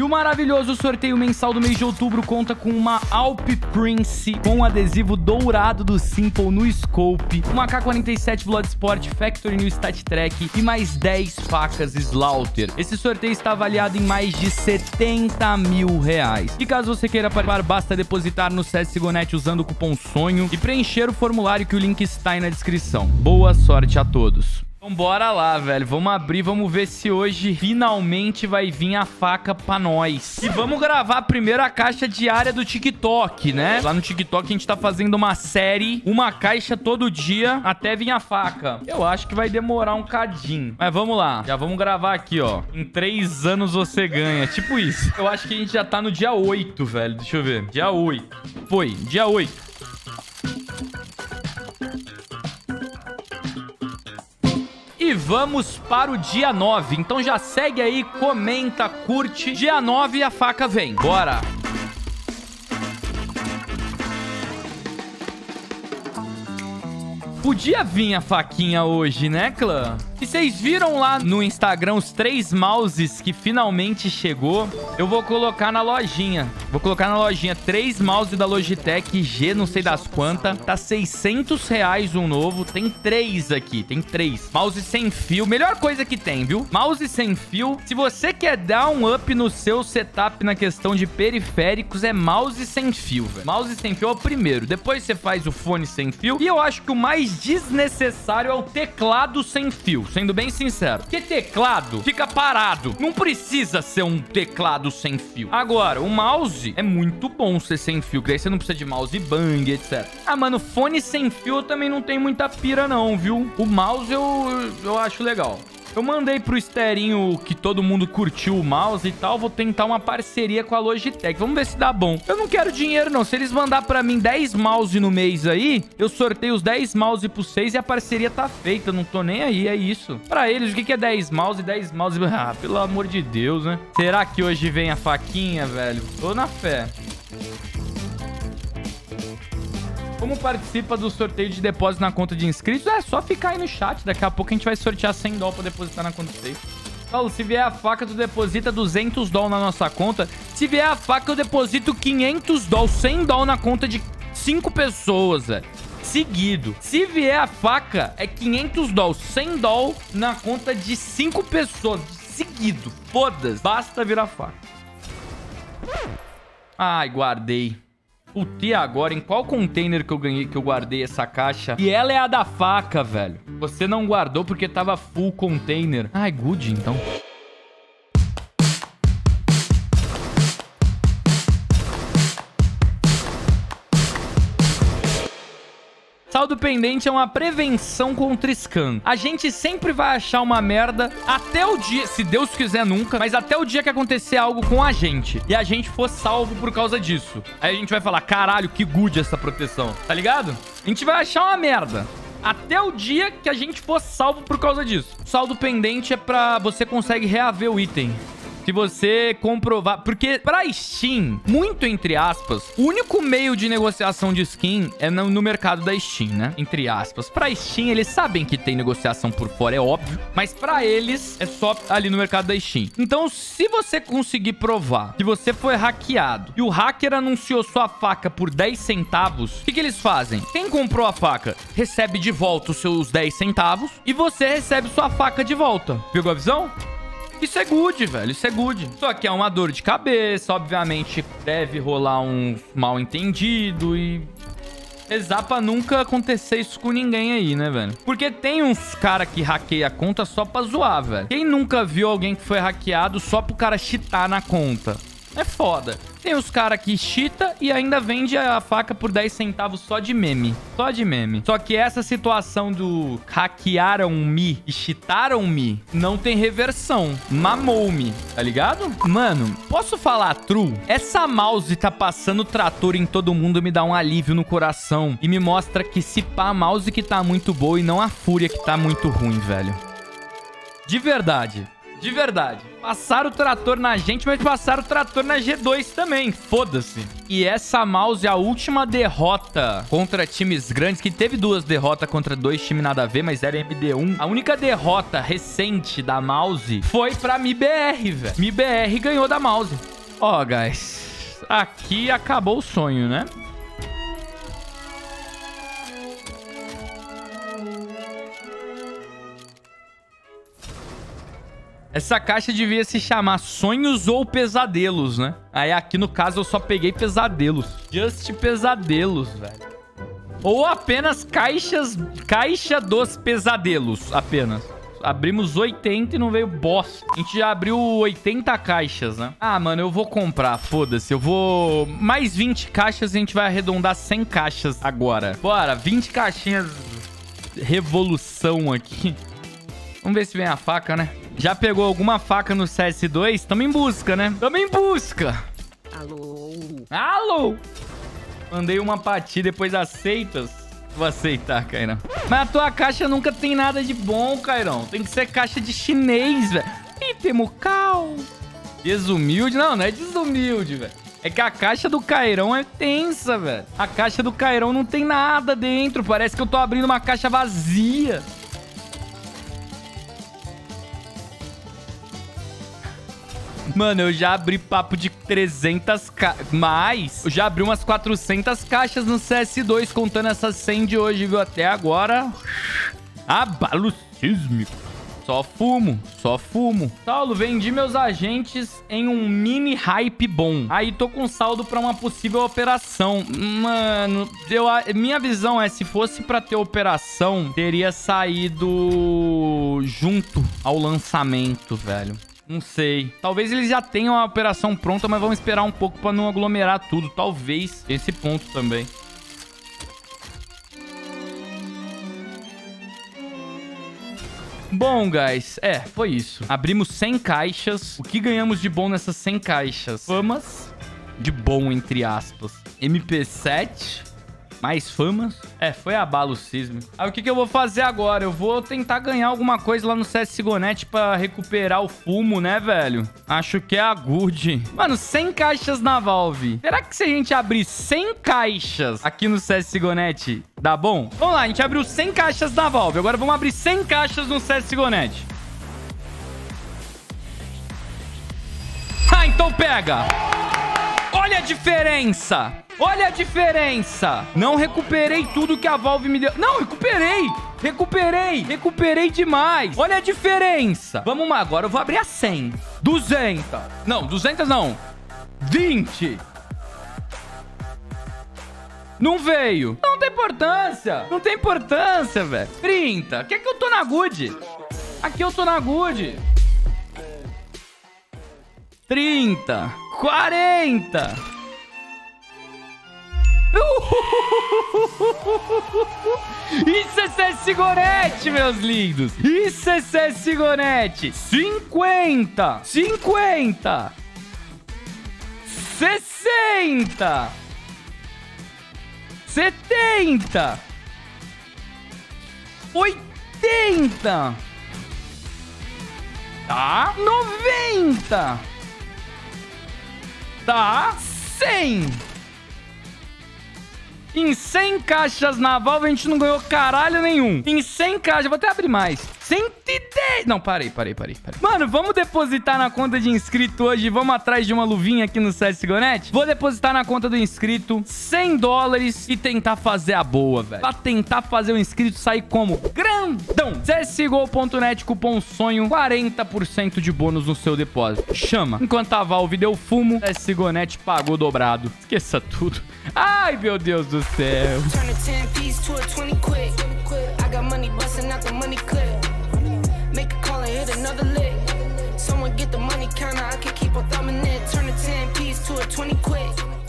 E o maravilhoso sorteio mensal do mês de outubro conta com uma Alp Prince com adesivo dourado do Simple no scope, uma K47 Bloodsport Factory no Stat Track e mais 10 facas Slaughter. Esse sorteio está avaliado em mais de 70 mil reais. E caso você queira participar, basta depositar no CSGONET usando o cupom SONHO e preencher o formulário que o link está aí na descrição. Boa sorte a todos! Então bora lá, velho. Vamos abrir, vamos ver se hoje finalmente vai vir a faca pra nós. E vamos gravar a primeira caixa diária do TikTok, né? Lá no TikTok a gente tá fazendo uma série, uma caixa todo dia, até vir a faca. Eu acho que vai demorar um cadinho. Mas vamos lá. Já vamos gravar aqui, ó. Em três anos você ganha. Tipo isso. Eu acho que a gente já tá no dia 8, velho. Deixa eu ver. Dia 8. Foi, dia 8. E vamos para o dia 9. Então já segue aí, comenta, curte. Dia 9 a faca vem. Bora! Podia vir a faquinha hoje, né, clã? E vocês viram lá no Instagram os três mouses que finalmente chegou? Eu vou colocar na lojinha. Vou colocar na lojinha três mouse da Logitech G, não sei das quantas. Tá 600 reais um novo. Tem três aqui, tem três. Mouse sem fio, melhor coisa que tem, viu? Mouse sem fio. Se você quer dar um up no seu setup na questão de periféricos, é mouse sem fio, velho. Mouse sem fio é o primeiro. Depois você faz o fone sem fio. E eu acho que o mais desnecessário é o teclado sem fio sendo bem sincero. Porque teclado fica parado. Não precisa ser um teclado sem fio. Agora, o mouse é muito bom ser sem fio, que aí você não precisa de mouse bang, etc. Ah, mano, fone sem fio também não tem muita pira não, viu? O mouse eu, eu acho legal. Eu mandei pro Esterinho que todo mundo curtiu o mouse e tal. Vou tentar uma parceria com a Logitech. Vamos ver se dá bom. Eu não quero dinheiro, não. Se eles mandar pra mim 10 mouse no mês aí, eu sorteio os 10 mouse pro 6 e a parceria tá feita. Não tô nem aí, é isso. Pra eles, o que é 10 mouse? 10 mouse... Ah, pelo amor de Deus, né? Será que hoje vem a faquinha, velho? Tô na fé. Como participa do sorteio de depósito na conta de inscritos? É só ficar aí no chat. Daqui a pouco a gente vai sortear 100 dólares pra depositar na conta de vocês. Paulo, se vier a faca, tu deposita 200 dólares na nossa conta. Se vier a faca, eu deposito 500 dólares, 100 dólares na conta de 5 pessoas, velho. Seguido. Se vier a faca, é 500 dólares, 100 dólares na conta de 5 pessoas. Seguido. Foda-se. Basta virar faca. Ai, guardei. Puta, e agora? Em qual container que eu ganhei, que eu guardei essa caixa? E ela é a da faca, velho. Você não guardou porque tava full container. Ai, good, então. Saldo pendente é uma prevenção contra scam. A gente sempre vai achar uma merda até o dia, se Deus quiser nunca, mas até o dia que acontecer algo com a gente e a gente for salvo por causa disso. Aí a gente vai falar, caralho, que good essa proteção, tá ligado? A gente vai achar uma merda até o dia que a gente for salvo por causa disso. Saldo pendente é pra você consegue reaver o item se você comprovar... Porque pra Steam, muito entre aspas, o único meio de negociação de skin é no, no mercado da Steam, né? Entre aspas. Pra Steam, eles sabem que tem negociação por fora, é óbvio. Mas pra eles, é só ali no mercado da Steam. Então, se você conseguir provar que você foi hackeado e o hacker anunciou sua faca por 10 centavos, o que, que eles fazem? Quem comprou a faca recebe de volta os seus 10 centavos e você recebe sua faca de volta. Pegou a visão? Isso é good, velho. Isso é good. Só que é uma dor de cabeça. Obviamente, deve rolar um mal entendido e rezar pra nunca acontecer isso com ninguém aí, né, velho? Porque tem uns cara que hackeia a conta só pra zoar, velho. Quem nunca viu alguém que foi hackeado só pro cara cheatar na conta? É foda. Tem os caras que chita e ainda vende a faca por 10 centavos só de meme. Só de meme. Só que essa situação do hackearam-me e chitaram-me não tem reversão. Mamou-me, tá ligado? Mano, posso falar true? Essa mouse tá passando trator em todo mundo me dá um alívio no coração e me mostra que se pá a mouse que tá muito boa e não a fúria que tá muito ruim, velho. De verdade. De verdade. Passaram o trator na gente, mas passaram o trator na G2 também. Foda-se. E essa mouse é a última derrota contra times grandes, que teve duas derrotas contra dois times nada a ver, mas era MD1. A única derrota recente da mouse foi pra MIBR, velho. MIBR ganhou da mouse. Ó, oh, guys, aqui acabou o sonho, né? Essa caixa devia se chamar Sonhos ou Pesadelos, né? Aí aqui no caso eu só peguei pesadelos. Just pesadelos, velho. Ou apenas caixas... Caixa dos pesadelos, apenas. Abrimos 80 e não veio boss. A gente já abriu 80 caixas, né? Ah, mano, eu vou comprar, foda-se. Eu vou... Mais 20 caixas e a gente vai arredondar 100 caixas agora. Bora, 20 caixinhas... Revolução aqui. Vamos ver se vem a faca, né? Já pegou alguma faca no CS2? Tamo em busca, né? Tamo em busca. Alô? Alô? Mandei uma patia depois aceitas. Vou aceitar, Cairão. Mas a tua caixa nunca tem nada de bom, Cairão. Tem que ser caixa de chinês, velho. Ih, temos cal. Desumilde? Não, não é desumilde, velho. É que a caixa do Cairão é tensa, velho. A caixa do Cairão não tem nada dentro. Parece que eu tô abrindo uma caixa vazia. Mano, eu já abri papo de 300 caixas. Mas eu já abri umas 400 caixas no CS2, contando essas 100 de hoje, viu? Até agora. Abalo sísmico. Só fumo, só fumo. Saulo, vendi meus agentes em um mini hype bom. Aí tô com saldo pra uma possível operação. Mano, eu, minha visão é, se fosse pra ter operação, teria saído junto ao lançamento, velho. Não sei. Talvez eles já tenham a operação pronta, mas vamos esperar um pouco pra não aglomerar tudo. Talvez esse ponto também. Bom, guys, é, foi isso. Abrimos 100 caixas. O que ganhamos de bom nessas 100 caixas? Famas de bom, entre aspas. MP7, mais famas? É, foi abalo sísmico. Aí o que, que eu vou fazer agora? Eu vou tentar ganhar alguma coisa lá no CSGONET pra recuperar o fumo, né, velho? Acho que é a good. Mano, 100 caixas na Valve. Será que se a gente abrir 100 caixas aqui no CSGONET, dá bom? Vamos lá, a gente abriu 100 caixas na Valve. Agora vamos abrir 100 caixas no CSGONET. Ah, então pega! Olha a diferença! Olha a diferença. Não recuperei tudo que a Valve me deu. Não, recuperei. Recuperei. Recuperei demais. Olha a diferença. Vamos lá, agora eu vou abrir a 100. 200. Não, 200 não. 20. Não veio. Não tem importância. Não tem importância, velho. 30. Quer que eu tô na good? Aqui eu tô na good. 30. 40. Isso é CSGONET, meus lindos. Isso é CSGONET. 50. 50. 60. 70. 80. Tá? 90. Tá? 100. Em 100 caixas na Valve, a gente não ganhou caralho nenhum. Em 100 caixas, vou até abrir mais. 110. Não, parei, parei, parei, parei. Mano, vamos depositar na conta de inscrito hoje. Vamos atrás de uma luvinha aqui no CSGONET. Vou depositar na conta do inscrito 100 dólares e tentar fazer a boa, velho. Pra tentar fazer o inscrito sair como grandão. CSGO.net, cupom sonho, 40% de bônus no seu depósito. Chama. Enquanto a Valve deu fumo, CSGONET pagou dobrado. Esqueça tudo. Ai, meu Deus do céu. Another lick. Someone get the money counter, I can keep on thumbing it. Turn a 10 piece to a 20 quick.